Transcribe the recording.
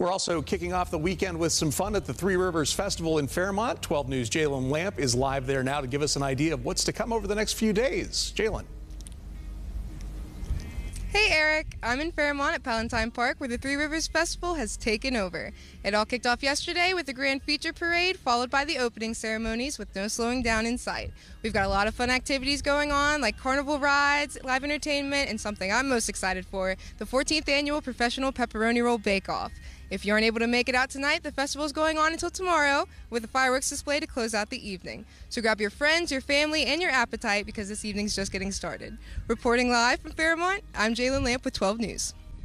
We're also kicking off the weekend with some fun at the Three Rivers Festival in Fairmont. 12 News Jalyn Lamp is live there now to give us an idea of what's to come over the next few days. Jalyn. Hey Eric, I'm in Fairmont at Palatine Park where the Three Rivers Festival has taken over. It all kicked off yesterday with the grand feature parade followed by the opening ceremonies with no slowing down in sight. We've got a lot of fun activities going on like carnival rides, live entertainment, and something I'm most excited for, the 14th annual Professional Pepperoni Roll Bake Off. If you aren't able to make it out tonight, the festival is going on until tomorrow with a fireworks display to close out the evening. So grab your friends, your family, and your appetite because this evening's just getting started. Reporting live from Fairmont, I'm Jalyn Lamp with 12 News.